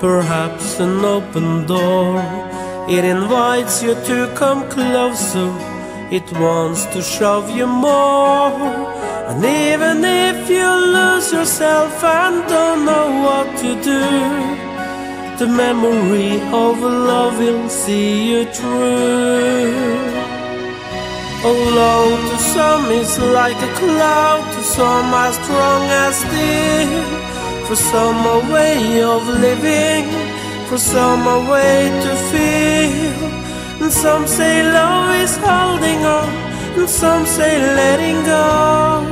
perhaps an open door. It invites you to come closer, it wants to shove you more. And even if you lose yourself and don't know what to do, the memory of love will see you through. Oh, love to some is like a cloud, to some as strong as steel for some a way of living, for some a way to feel. And some say love is holding on, and some say letting go.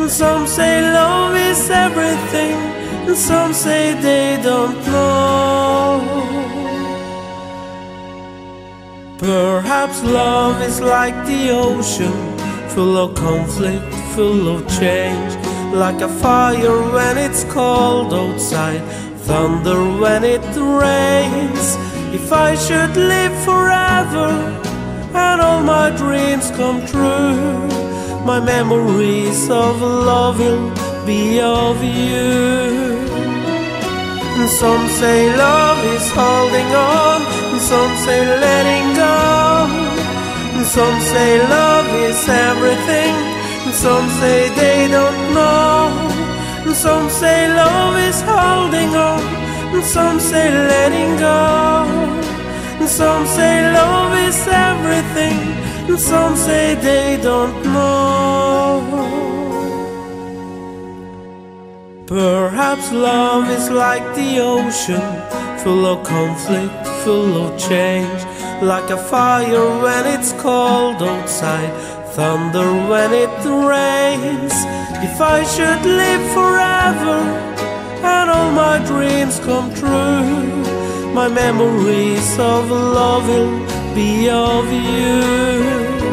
And some say love is everything, and some say they don't know. Perhaps love is like the ocean, full of conflict, full of change like a fire when it's cold outside, thunder when it rains. If I should live forever and all my dreams come true, my memories of love will be of you. And some say love is holding on, and some say letting go, and some say love is everything. And some say they don't some say love is holding on. And some say letting go. And some say love is everything. And some say they don't know. Perhaps love is like the ocean, full of conflict, full of change, like a fire when it's cold outside thunder when it rains. If I should live forever and all my dreams come true, my memories of love will be of you.